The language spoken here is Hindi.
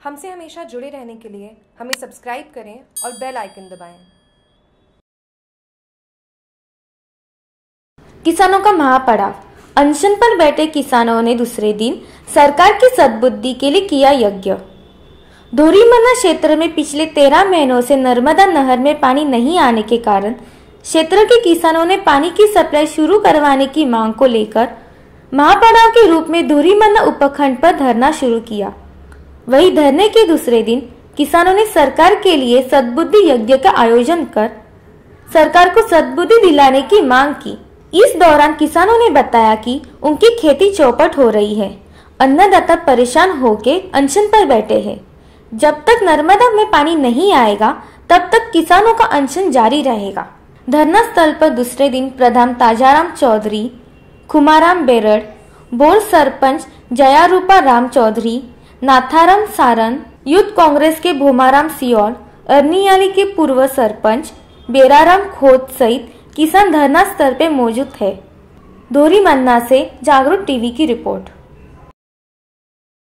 हमसे हमेशा जुड़े रहने के लिए हमें सब्सक्राइब करें और बेल आइकन दबाएँ। किसानों का महापड़ाव। अनशन पर बैठे किसानों ने दूसरे दिन सरकार की सद्बुद्धि के लिए किया यज्ञ। धोरीमन्ना क्षेत्र में पिछले तेरह महीनों से नर्मदा नहर में पानी नहीं आने के कारण क्षेत्र के किसानों ने पानी की सप्लाई शुरू करवाने की मांग को लेकर महापड़ाव के रूप में धोरीमन्ना उपखंड पर धरना शुरू किया। वही धरने के दूसरे दिन किसानों ने सरकार के लिए सद्बुद्धि यज्ञ का आयोजन कर सरकार को सद्बुद्धि दिलाने की मांग की। इस दौरान किसानों ने बताया कि उनकी खेती चौपट हो रही है। अन्नदाता परेशान होके अनशन पर बैठे हैं। जब तक नर्मदा में पानी नहीं आएगा, तब तक किसानों का अनशन जारी रहेगा। धरना स्थल पर दूसरे दिन प्रधान ताजाराम चौधरी, खुमाराम बेरड़, बोर सरपंच जयारूपा राम चौधरी नाथाराम सारन यूथ कांग्रेस के भोमाराम सियोल अरनियाली के पूर्व सरपंच, बेराराम खोत सहित किसान धरना स्तर पे मौजूद है धोरी मन्ना से जागरूक टीवी की रिपोर्ट।